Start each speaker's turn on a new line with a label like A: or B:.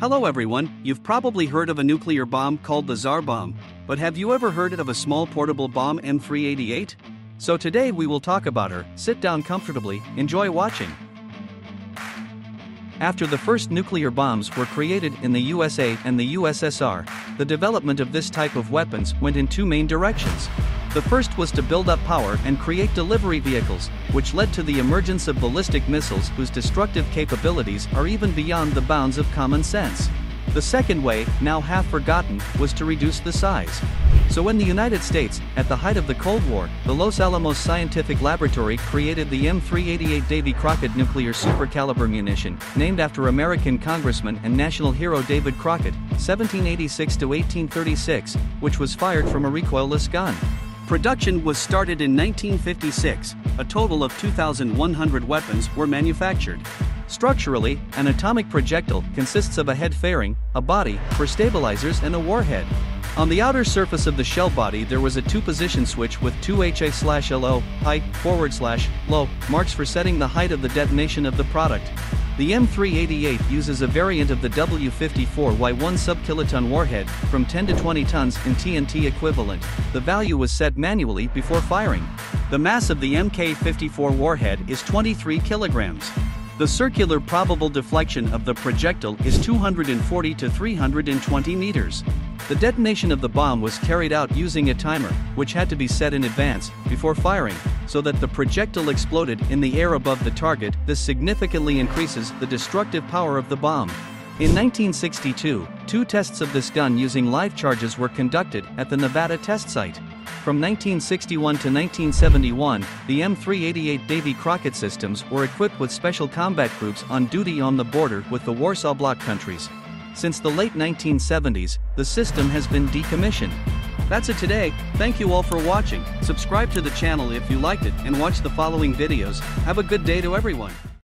A: Hello everyone, you've probably heard of a nuclear bomb called the Tsar bomb, but have you ever heard of a small portable bomb M388? So today we will talk about her, sit down comfortably, enjoy watching. After the first nuclear bombs were created in the USA and the USSR, the development of this type of weapons went in two main directions. The first was to build up power and create delivery vehicles, which led to the emergence of ballistic missiles whose destructive capabilities are even beyond the bounds of common sense. The second way, now half forgotten, was to reduce the size. So when the United States, at the height of the Cold War, the Los Alamos Scientific Laboratory created the M388 Davy Crockett nuclear supercaliber munition, named after American Congressman and national hero David Crockett, 1786 to 1836, which was fired from a recoilless gun. Production was started in 1956, a total of 2,100 weapons were manufactured. Structurally, an atomic projectile consists of a head fairing, a body, four stabilizers and a warhead. On the outer surface of the shell body there was a two-position switch with two HA-LO, height, forward slash, low, marks for setting the height of the detonation of the product. The M388 uses a variant of the W54Y1 subkiloton warhead, from 10 to 20 tons in TNT equivalent. The value was set manually before firing. The mass of the MK54 warhead is 23 kilograms. The circular probable deflection of the projectile is 240 to 320 meters. The detonation of the bomb was carried out using a timer, which had to be set in advance, before firing, so that the projectile exploded in the air above the target. This significantly increases the destructive power of the bomb. In 1962, two tests of this gun using live charges were conducted at the Nevada test site. From 1961 to 1971, the M388 Davy Crockett systems were equipped with special combat groups on duty on the border with the Warsaw Bloc countries. Since the late 1970s, the system has been decommissioned. That's it today, thank you all for watching, subscribe to the channel if you liked it and watch the following videos, have a good day to everyone.